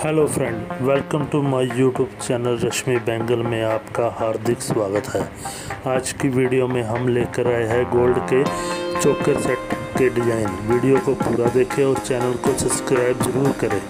Hello friend welcome to my YouTube channel Rashmi bangle में आपका हार्दिक स्वागत है। आज की वीडियो में हम लेकर आए हैं गोल्ड के चोकर सेट के डिज़ाइन वीडियो को पूरा देखें और चैनल को सब्सक्राइब ज़रूर करें।